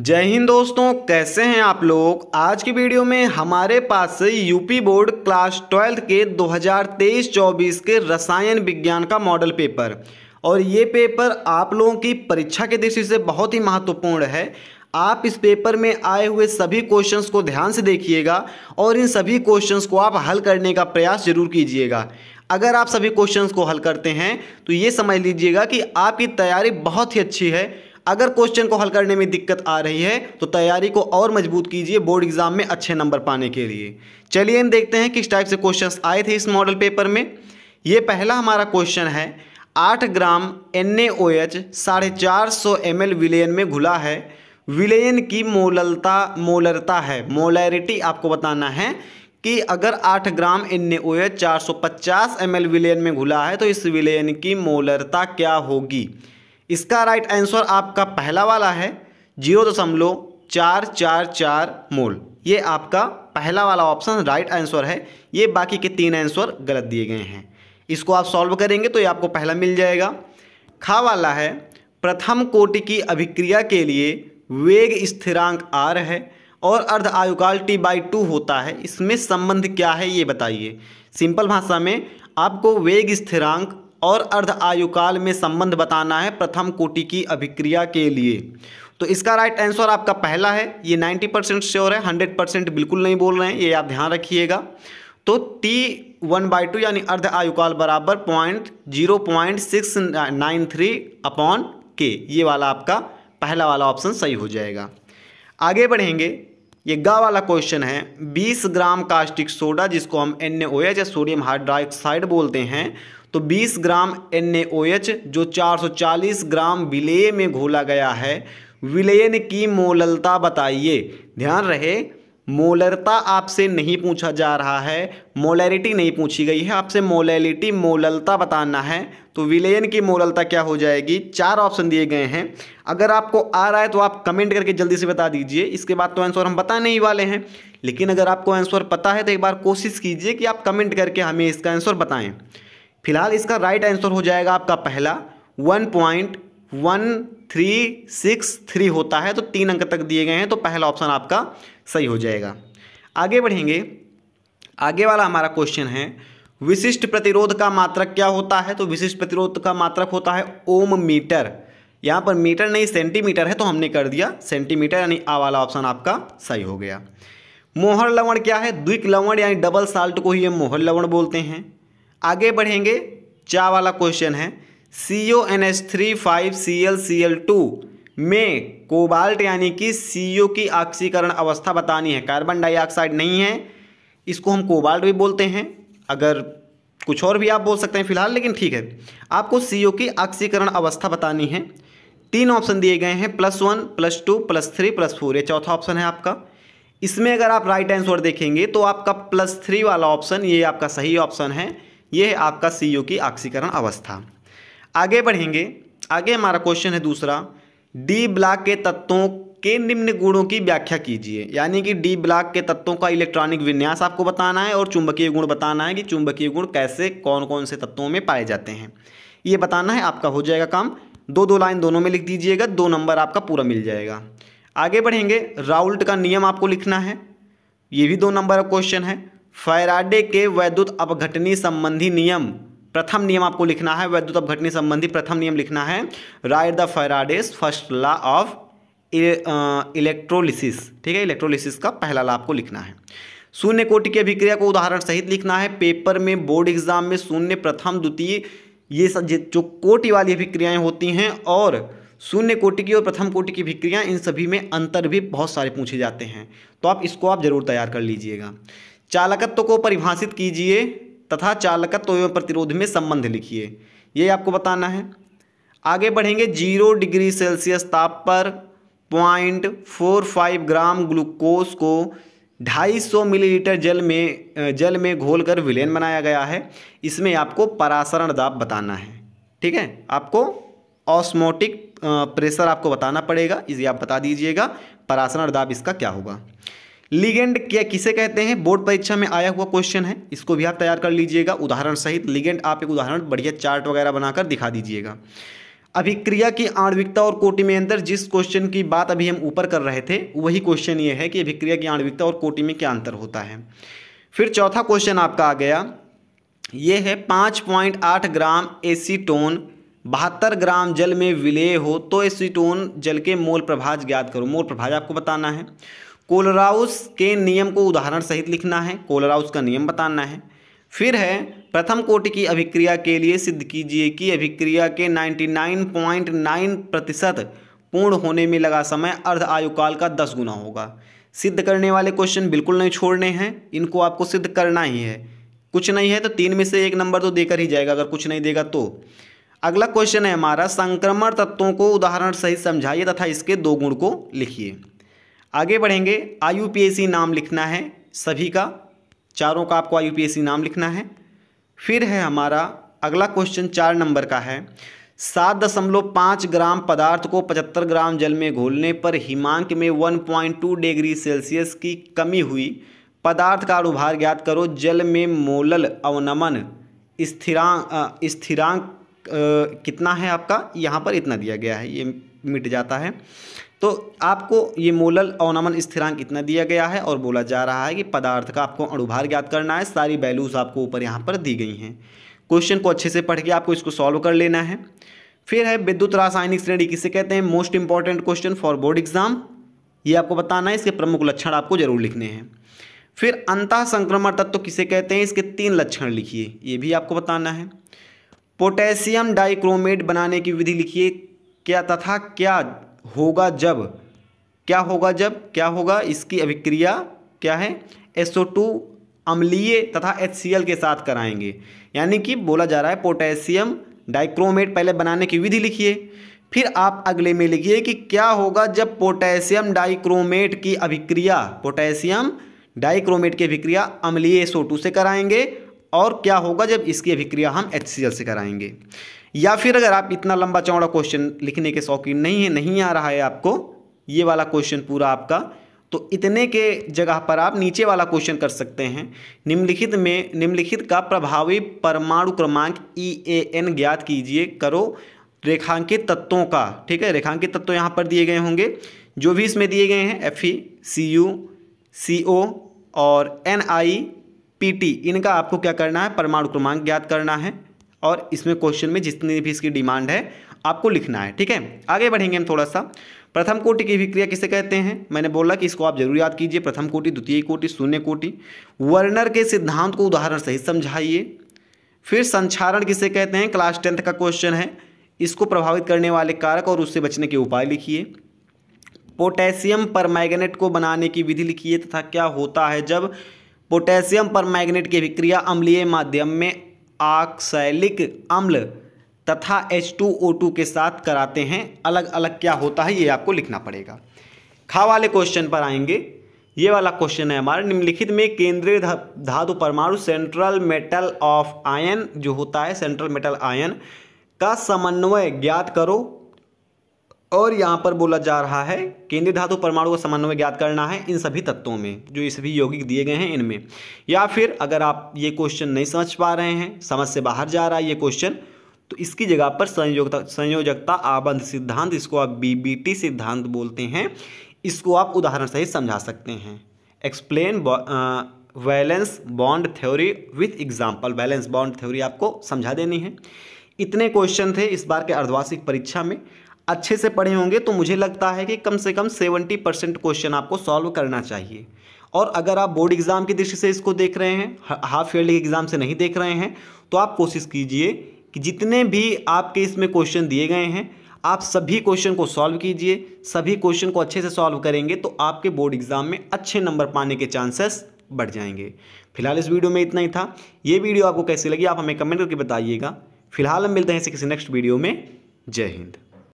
जय हिंद दोस्तों, कैसे हैं आप लोग? आज की वीडियो में हमारे पास यूपी बोर्ड क्लास ट्वेल्थ के 2023-24 के रसायन विज्ञान का मॉडल पेपर। और ये पेपर आप लोगों की परीक्षा की दृष्टि से बहुत ही महत्वपूर्ण है। आप इस पेपर में आए हुए सभी क्वेश्चंस को ध्यान से देखिएगा और इन सभी क्वेश्चंस को आप हल करने का प्रयास ज़रूर कीजिएगा। अगर आप सभी क्वेश्चंस को हल करते हैं तो ये समझ लीजिएगा कि आपकी तैयारी बहुत ही अच्छी है। अगर क्वेश्चन को हल करने में दिक्कत आ रही है तो तैयारी को और मज़बूत कीजिए बोर्ड एग्ज़ाम में अच्छे नंबर पाने के लिए। चलिए हम देखते हैं किस टाइप से क्वेश्चंस आए थे इस मॉडल पेपर में। ये पहला हमारा क्वेश्चन है, आठ gram N A O H साढ़े चार सौ एम एल विलेयन में घुला है। विलेयन की मोललता, मोलरता है, मोलैरिटी आपको बताना है कि अगर 8 ग्राम एन ओ एच चार सौ पचास एम विलेयन में घुला है तो इस विलेयन की मोलरता क्या होगी? इसका राइट आंसर आपका पहला वाला है ज़ीरो दशमलव चार चार चार मोल। ये आपका पहला वाला ऑप्शन राइट आंसर है। ये बाकी के तीन आंसर गलत दिए गए हैं। इसको आप सॉल्व करेंगे तो ये आपको पहला मिल जाएगा। खा वाला है, प्रथम कोटि की अभिक्रिया के लिए वेग स्थिरांक आर है और अर्ध आयुकाल टी बाई टू होता है। इसमें संबंध क्या है ये बताइए। सिंपल भाषा में आपको वेग स्थिरांक और अर्ध आयुकाल में संबंध बताना है प्रथम कोटि की अभिक्रिया के लिए। तो इसका राइट आंसर आपका पहला है, ये 90 परसेंट श्योर है 100 परसेंट बिल्कुल नहीं बोल रहे हैं, ये आप ध्यान रखिएगा। तो टी वन बाई टू यानी अर्ध आयुकाल बराबर point zero point six nine three upon के ये वाला आपका पहला वाला ऑप्शन सही हो जाएगा। आगे बढ़ेंगे, ये गा वाला क्वेश्चन है 20 ग्राम कास्टिक सोडा जिसको हम एन या सोडियम हाइड्रोक्साइड बोलते हैं तो 20 ग्राम एन जो 440 ग्राम विलेय में घोला गया है विलयन की मोललता बताइए? ध्यान रहे, मोलरता आपसे नहीं पूछा जा रहा है, मोलैरिटी नहीं पूछी गई है, आपसे मोलैलिटी मोललता बताना है तो विलयन की मोललता क्या हो जाएगी? चार ऑप्शन दिए गए हैं। अगर आपको आ रहा है तो आप कमेंट करके जल्दी से बता दीजिए, इसके बाद तो आंसर हम बताने ही वाले हैं। लेकिन अगर आपको आंसर पता है तो एक बार कोशिश कीजिए कि आप कमेंट करके हमें इसका आंसर बताएँ। फ़िलहाल इसका राइट आंसर हो जाएगा आपका पहला। One point one three six three होता है तो तीन अंक तक दिए गए हैं तो पहला ऑप्शन आपका सही हो जाएगा। आगे बढ़ेंगे। आगे वाला हमारा क्वेश्चन है, विशिष्ट प्रतिरोध का मात्रक क्या होता है? तो विशिष्ट प्रतिरोध का मात्रक होता है ओम मीटर। यहाँ पर मीटर नहीं, सेंटीमीटर है तो हमने कर दिया सेंटीमीटर, यानी आ वाला ऑप्शन आपका सही हो गया। मोहर लवण क्या है? द्विक लवण, यानी डबल साल्ट को ही हम मोहर लवण बोलते हैं। आगे बढ़ेंगे चा वाला क्वेश्चन है? C O N S three five C L C L two में कोबाल्ट यानी कि सी ओ की ऑक्सीकरण अवस्था बतानी है। कार्बन डाइऑक्साइड नहीं है, इसको हम कोबाल्ट भी बोलते हैं। अगर कुछ और भी आप बोल सकते हैं फ़िलहाल, लेकिन ठीक है। आपको सी ओ की ऑक्सीकरण अवस्था बतानी है। तीन ऑप्शन दिए गए हैं plus one plus two plus three plus four ये चौथा ऑप्शन है आपका। इसमें अगर आप राइट आंसर देखेंगे तो आपका प्लस थ्री वाला ऑप्शन ये आपका सही ऑप्शन है। ये है आपका सी की ऑक्सीकरण अवस्था। आगे बढ़ेंगे। आगे हमारा क्वेश्चन है दूसरा। डी ब्लॉक के तत्वों के निम्न गुणों की व्याख्या कीजिए। यानी कि डी ब्लॉक के तत्वों का इलेक्ट्रॉनिक विन्यास आपको बताना है और चुंबकीय गुण बताना है कि चुंबकीय गुण कैसे कौन कौन से तत्वों में पाए जाते हैं। ये बताना है, आपका हो जाएगा काम। दो दो लाइन दोनों में लिख दीजिएगा, दो नंबर आपका पूरा मिल जाएगा। आगे बढ़ेंगे। राउल्ट का नियम आपको लिखना है। ये भी दो नंबर का क्वेश्चन है। फैराडे के वैद्युत अपघटनी संबंधी नियम। प्रथम नियम आपको लिखना है, वैद्युत अपघटनी संबंधी प्रथम नियम लिखना है। Write the Faraday's first law of electrolysis ठीक है इलेक्ट्रोलिसिस का पहला लॉ आपको लिखना है। शून्य कोटि की अभिक्रिया को उदाहरण सहित लिखना है। पेपर में, बोर्ड एग्ज़ाम में शून्य, प्रथम, द्वितीय, ये सब जो कोटि वाली अभिक्रियाएँ होती हैं और शून्य कोटि की और प्रथम कोटि की अभिक्रियाएँ, इन सभी में अंतर भी बहुत सारे पूछे जाते हैं। तो आप इसको आप ज़रूर तैयार कर लीजिएगा। चालकत्व को परिभाषित कीजिए तथा चालकत्व एवं प्रतिरोध में संबंध लिखिए। ये आपको बताना है। आगे बढ़ेंगे, ज़ीरो डिग्री सेल्सियस ताप पर point four five gram glucose को ढाई सौ मिलीलीटर जल में जल में घोल कर विलेन बनाया गया है। इसमें आपको परासरण दाब बताना है। ठीक है? आपको ऑस्मोटिक प्रेशर आपको बताना पड़ेगा। इसे आप बता दीजिएगा, परासरण दाब इसका क्या होगा। लिगेंड क्या किसे कहते हैं? बोर्ड परीक्षा में आया हुआ क्वेश्चन है। इसको भी आप तैयार कर लीजिएगा। उदाहरण सहित लिगेंड, आप एक उदाहरण, बढ़िया चार्ट वगैरह बनाकर दिखा दीजिएगा। अभिक्रिया की आणविकता और कोटि में अंतर, जिस क्वेश्चन की बात अभी हम ऊपर कर रहे थे, वही क्वेश्चन ये है कि अभिक्रिया की आणविकता और कोटि में क्या अंतर होता है। फिर चौथा क्वेश्चन आपका आ गया। ये है, पाँच पॉइंट आठ ग्राम एसीटोन, बहत्तर ग्राम जल में विलय हो तो एसीटोन जल के मोल प्रभाज ज्ञात करो। मोल प्रभाज आपको बताना है। कोलराउस के नियम को उदाहरण सहित लिखना है, कोलराउस का नियम बताना है। फिर है, प्रथम कोटि की अभिक्रिया के लिए सिद्ध कीजिए कि अभिक्रिया के 99.9 प्रतिशत पूर्ण होने में लगा समय अर्ध आयुकाल का 10 गुना होगा। सिद्ध करने वाले क्वेश्चन बिल्कुल नहीं छोड़ने हैं, इनको आपको सिद्ध करना ही है। कुछ नहीं है तो तीन में से एक नंबर तो देकर ही जाएगा, अगर कुछ नहीं देगा तो। अगला क्वेश्चन है हमारा, संक्रमण तत्वों को उदाहरण सहित समझाइए तथा इसके दो गुण को लिखिए। आगे बढ़ेंगे। आईयूपीएसी नाम लिखना है सभी का। चारों का आपको आई नाम लिखना है। फिर है हमारा अगला क्वेश्चन चार नंबर का है। सात दशमलव पाँच ग्राम पदार्थ को पचहत्तर ग्राम जल में घोलने पर हिमांक में one point two degree Celsius की कमी हुई। पदार्थ का अनुभार ज्ञात करो। जल में मोलल अवनमन स्थिरांक स्थिरांक कितना है आपका? यहाँ पर इतना दिया गया है, ये मिट जाता है। तो आपको ये मोलल अवनमन स्थिरांक इतना दिया गया है और बोला जा रहा है कि पदार्थ का आपको अणुभार ज्ञात करना है, सारी वैल्यूज़ आपको ऊपर यहाँ पर दी गई हैं। क्वेश्चन को अच्छे से पढ़ के आपको इसको सॉल्व कर लेना है। फिर है विद्युत रासायनिक श्रेणी किसे कहते हैं? Most important question for board exam. ये आपको बताना है, इसके प्रमुख लक्षण आपको ज़रूर लिखने हैं। फिर अंत संक्रमण तत्व तो किसे कहते हैं? इसके तीन लक्षण लिखिए, ये भी आपको बताना है। पोटेशियम डाइक्रोमेट बनाने की विधि लिखिए, क्या तथा क्या होगा जब? क्या होगा जब? क्या होगा? इसकी अभिक्रिया क्या है? टू अम्लीय तथा एचसीएल के साथ कराएँगे। यानी कि बोला जा रहा है पोटेशियम डाइक्रोमेट पहले बनाने की विधि लिखिए। फिर आप अगले में लिखिए कि क्या होगा जब पोटेशियम डाइक्रोमेट की अभिक्रिया, पोटेशियम डाइक्रोमेट की अभिक्रिया अम्लीय टू से कराएँगे और क्या होगा जब इसकी अभिक्रिया हम एच से कराएँगे? या फिर अगर आप इतना लंबा चौड़ा क्वेश्चन लिखने के शौकीन नहीं है, नहीं आ रहा है आपको, ये वाला क्वेश्चन पूरा आपका तो इतने के जगह पर आप नीचे वाला क्वेश्चन कर सकते हैं। निम्नलिखित में, निम्नलिखित का प्रभावी परमाणु क्रमांक ई ए एन ज्ञात कीजिए, करो। रेखांकित तत्वों का, ठीक है? रेखांकित तत्व यहाँ पर दिए गए होंगे। जो भी इसमें दिए गए हैं F E C you see ओ और एन आई पी टी इनका आपको क्या करना है? परमाणु क्रमांक ज्ञात करना है और इसमें क्वेश्चन में जितनी भी इसकी डिमांड है, आपको लिखना है, ठीक है? आगे बढ़ेंगे हम थोड़ा सा। प्रथम कोटि की विक्रिया किसे कहते हैं? मैंने बोला कि इसको आप ज़रूर याद कीजिए। प्रथम कोटि, द्वितीय कोटि, शून्य कोटि। वर्नर के सिद्धांत को उदाहरण सहित समझाइए। फिर संचारण किसे कहते हैं? क्लास टेंथ का क्वेश्चन है। इसको प्रभावित करने वाले कारक और उससे बचने के उपाय लिखिए। पोटेशियम पर को बनाने की विधि लिखिए तथा क्या होता है जब पोटेशियम पर मैग्नेट की विक्रिया अम्लीय माध्यम में आक्सैलिक अम्ल तथा H2O2 के साथ कराते हैं। अलग अलग क्या होता है, ये आपको लिखना पड़ेगा। खा वाले क्वेश्चन पर आएँगे। ये वाला क्वेश्चन है हमारे निम्नलिखित में केंद्रीय धातु परमाणु सेंट्रल मेटल ऑफ़ आयन जो होता है सेंट्रल मेटल आयन का समन्वय ज्ञात करो। और यहाँ पर बोला जा रहा है, केंद्रीय धातु परमाणु का समन्वय ज्ञात करना है इन सभी तत्वों में, जो ये सभी यौगिक दिए गए हैं इनमें। या फिर अगर आप ये क्वेश्चन नहीं समझ पा रहे हैं, समझ से बाहर जा रहा है ये क्वेश्चन तो इसकी जगह पर संयोजकता संयोजकता आबंध सिद्धांत, इसको आप बीबीटी सिद्धांत बोलते हैं, इसको आप उदाहरण सहित समझा सकते हैं। Explain valence bond theory with example valence bond theory आपको समझा देनी है। इतने क्वेश्चन थे इस बार के अर्धवार्षिक परीक्षा में। अच्छे से पढ़े होंगे तो मुझे लगता है कि कम से कम सेवेंटी परसेंट क्वेश्चन आपको सॉल्व करना चाहिए। और अगर आप बोर्ड एग्ज़ाम की दृष्टि से इसको देख रहे हैं हाफ़ ईयरली एग्ज़ाम से नहीं देख रहे हैं तो आप कोशिश कीजिए कि जितने भी आपके इसमें क्वेश्चन दिए गए हैं, आप सभी क्वेश्चन को सॉल्व कीजिए। सभी क्वेश्चन को अच्छे से सॉल्व करेंगे तो आपके बोर्ड एग्ज़ाम में अच्छे नंबर पाने के चांसेस बढ़ जाएँगे। फ़िलहाल इस वीडियो में इतना ही था। ये वीडियो आपको कैसी लगी आप हमें कमेंट करके बताइएगा। फ़िलहाल हम मिलते हैं इसे किसी नेक्स्ट वीडियो में। जय हिंद।